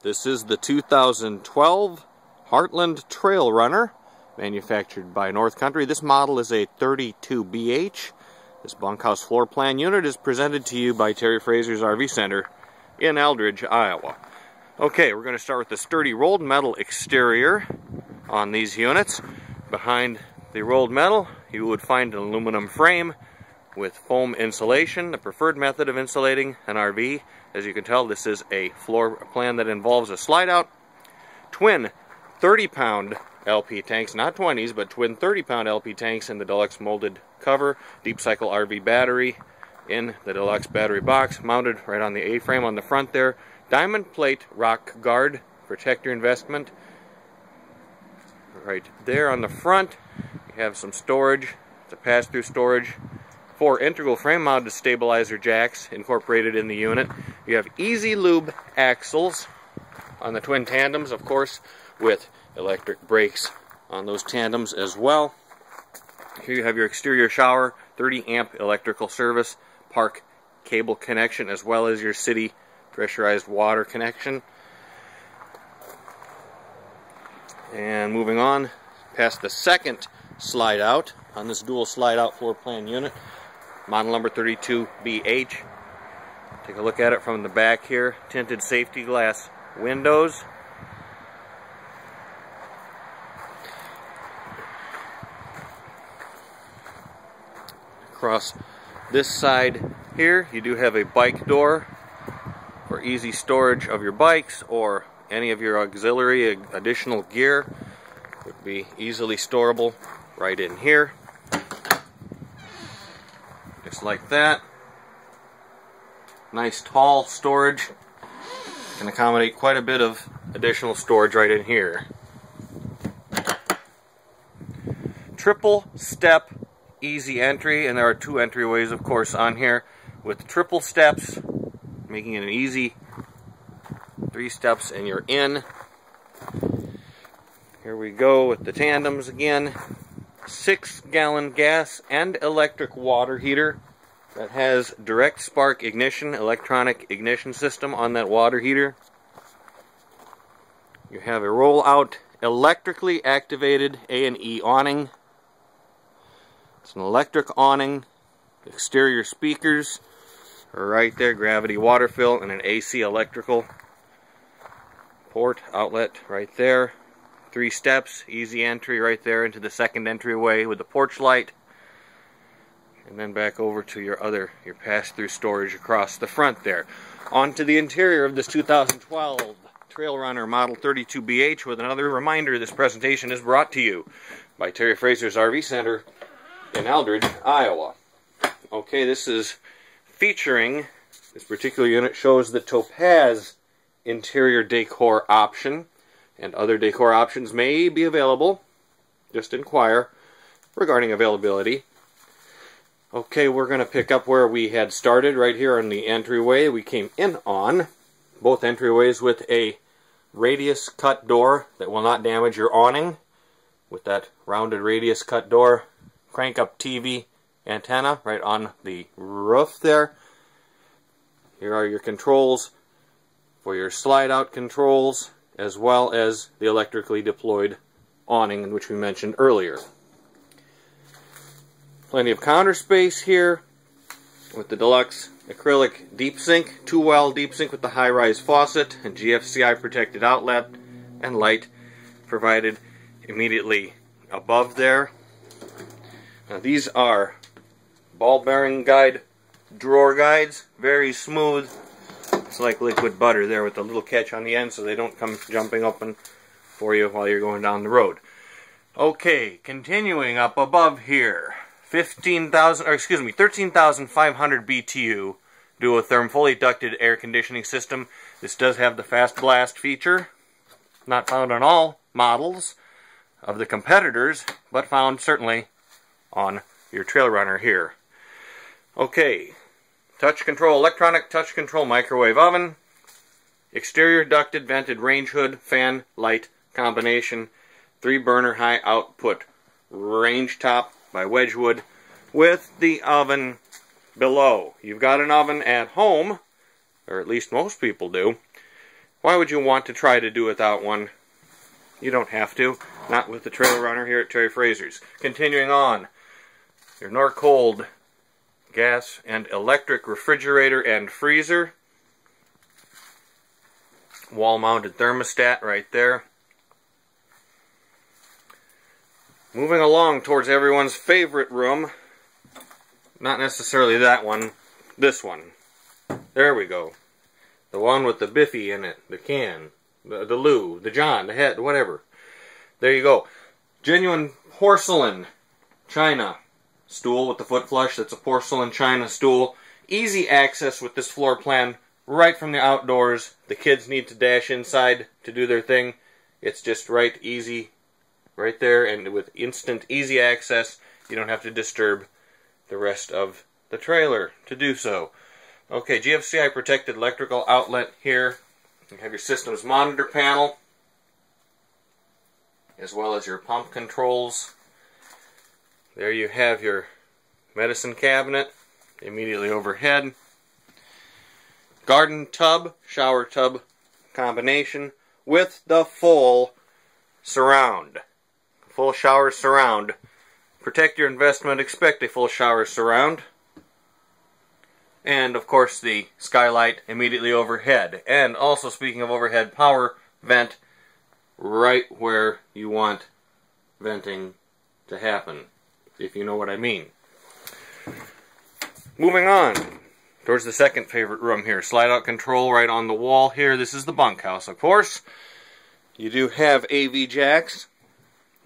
This is the 2012 Heartland Trail Runner, manufactured by North Country. This model is a 32BH. This bunkhouse floor plan unit is presented to you by Terry Frazer's RV Center in Eldridge, Iowa. Okay, we're going to start with the sturdy rolled metal exterior on these units. Behind the rolled metal, you would find an aluminum frame with foam insulation, the preferred method of insulating an RV. As you can tell, this is a floor plan that involves a slide out twin 30 pound LP tanks, not 20s, but twin 30 pound LP tanks in the deluxe molded cover, deep cycle RV battery in the deluxe battery box, mounted right on the A-frame on the front there. Diamond plate rock guard, protect your investment. Right there on the front, you have some storage, it's a pass-through storage four integral frame mounted stabilizer jacks incorporated in the unit. You have easy lube axles on the twin tandems, of course, with electric brakes on those tandems as well. Here you have your exterior shower, 30 amp electrical service, park cable connection, as well as your city pressurized water connection. And moving on past the second slide out on this dual slide out floor plan unit model number 32BH. Take a look at it from the back here. Tinted safety glass windows. Across this side here, you do have a bike door for easy storage of your bikes or any of your auxiliary additional gear would be easily storable right in here just like that. Nice tall storage. Can accommodate quite a bit of additional storage right in here. Triple step easy entry, and there are two entryways, of course, on here with triple steps, making it an easy three steps and you're in. Here we go with the tandems again six gallon gas and electric water heater that has direct spark ignition, electronic ignition system on that water heater. You have a roll out electrically activated A&E awning. It's an electric awning, exterior speakers right there, gravity water fill, and an AC electrical port outlet right there three steps, easy entry right there into the second entryway with the porch light. And then back over to your other, your pass-through storage across the front there. Onto the interior of this 2012 Trail Runner Model 32BH with another reminder this presentation is brought to you by Terry Frazer's RV Center in Eldridge, Iowa. Okay, this is featuring, this particular unit shows the Topaz interior decor option and other decor options may be available. Just inquire regarding availability. Okay, we're going to pick up where we had started right here on the entryway we came in on. Both entryways with a radius cut door that will not damage your awning with that rounded radius cut door. Crank up TV antenna right on the roof there. Here are your controls for your slide out controls as well as the electrically deployed awning which we mentioned earlier. Plenty of counter space here with the deluxe acrylic deep sink, two well deep sink with the high-rise faucet and GFCI protected outlet and light provided immediately above there. Now these are ball bearing guide drawer guides, very smooth it's like liquid butter there with a little catch on the end so they don't come jumping open for you while you're going down the road. Okay, continuing up above here. 15,000, or excuse me, 13,500 BTU Duo-Therm fully ducted air conditioning system. This does have the fast blast feature. Not found on all models of the competitors, but found certainly on your Trail Runner here. Okay, touch control, electronic touch control microwave oven, exterior ducted vented range hood, fan, light combination, three burner high output range top by Wedgewood with the oven below. You've got an oven at home, or at least most people do. Why would you want to try to do without one? You don't have to. Not with the trailer runner here at Terry Frazer's. Continuing on, your Norcold gas and electric refrigerator and freezer. Wall mounted thermostat right there. Moving along towards everyone's favorite room. Not necessarily that one, this one. There we go. The one with the Biffy in it, the can, the, the loo, the John, the head, whatever. There you go. Genuine porcelain china stool with the foot flush. That's a porcelain china stool. Easy access with this floor plan right from the outdoors. The kids need to dash inside to do their thing. It's just right easy right there and with instant easy access. You don't have to disturb the rest of the trailer to do so. Okay, GFCI protected electrical outlet here. You have your system's monitor panel, as well as your pump controls. There you have your medicine cabinet, immediately overhead. Garden tub, shower tub combination with the full surround. Full shower surround. Protect your investment, expect a full shower surround and of course the skylight immediately overhead. And also speaking of overhead, power vent right where you want venting to happen, if you know what I mean. Moving on towards the second favorite room here. Slide out control right on the wall here. This is the bunkhouse, of course. You do have AV jacks,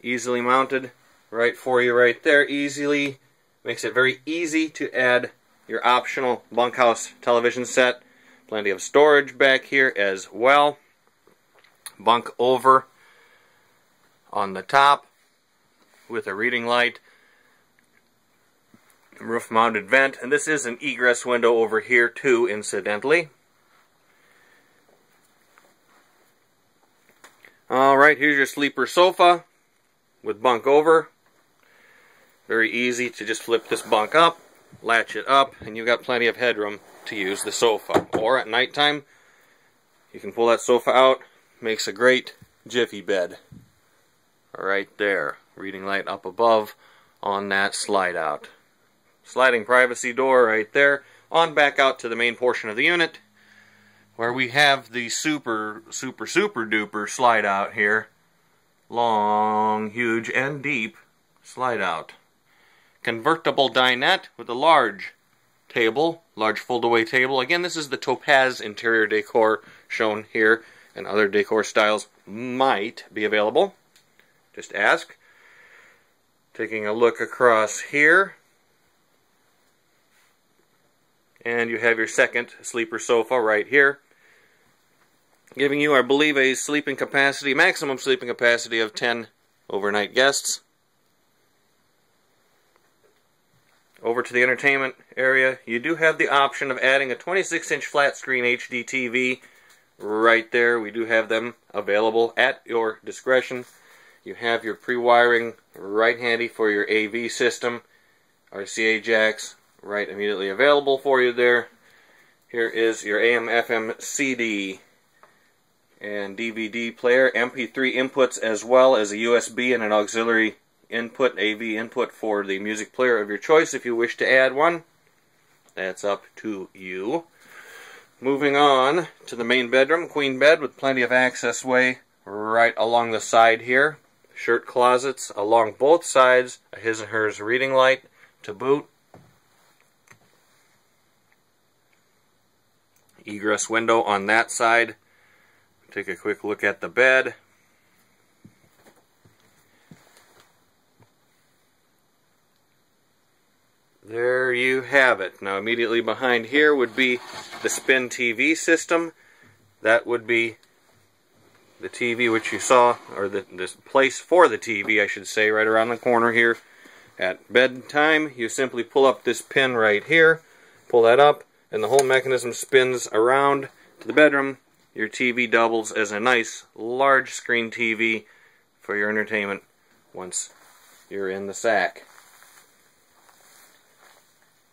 easily mounted right for you right there, easily. Makes it very easy to add your optional bunkhouse television set. Plenty of storage back here as well. Bunk over on the top with a reading light. Roof mounted vent. And this is an egress window over here too, incidentally. Alright, here's your sleeper sofa with bunk over. Very easy to just flip this bunk up latch it up, and you've got plenty of headroom to use the sofa. Or at nighttime, you can pull that sofa out, makes a great jiffy bed. Right there, reading light up above on that slide out. Sliding privacy door right there, on back out to the main portion of the unit, where we have the super, super, super duper slide out here. Long, huge, and deep slide out convertible dinette with a large table, large fold-away table. Again, this is the Topaz interior decor shown here, and other decor styles might be available. Just ask. Taking a look across here, and you have your second sleeper sofa right here, giving you, I believe, a sleeping capacity, maximum sleeping capacity of 10 overnight guests. over to the entertainment area, you do have the option of adding a 26-inch flat screen HD TV right there. We do have them available at your discretion. You have your pre-wiring right handy for your AV system. RCA jacks right immediately available for you there. Here is your AM FM CD and DVD player, MP3 inputs as well as a USB and an auxiliary input, AV input for the music player of your choice if you wish to add one. That's up to you. Moving on to the main bedroom, queen bed with plenty of access way right along the side here. Shirt closets along both sides, a his and hers reading light to boot. Egress window on that side. Take a quick look at the bed. There you have it. Now immediately behind here would be the spin TV system. That would be the TV which you saw, or the this place for the TV, I should say, right around the corner here. At bedtime, you simply pull up this pin right here, pull that up, and the whole mechanism spins around to the bedroom. Your TV doubles as a nice large screen TV for your entertainment once you're in the sack.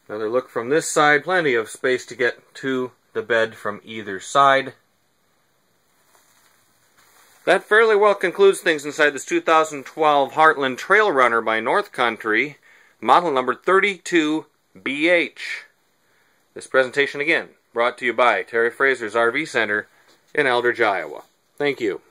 Another look from this side, plenty of space to get to the bed from either side. That fairly well concludes things inside this 2012 Heartland Trail Runner by North Country, model number 32BH. This presentation again brought to you by Terry Frazer's RV Center in Eldridge, Iowa. Thank you.